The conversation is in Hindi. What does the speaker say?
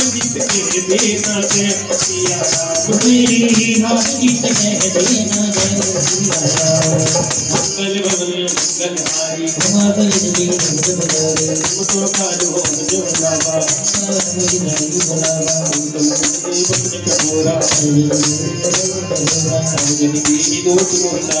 देना जय सिया मेरी राम के देना जय सिया मंगल भवन मंगल हारी मंगल जनी मंगल बजारे मुतो काज जो बाबा मुझे नहीं बुलावा तुम से बचने का मोरा जनी की दोस्त मोहल्ला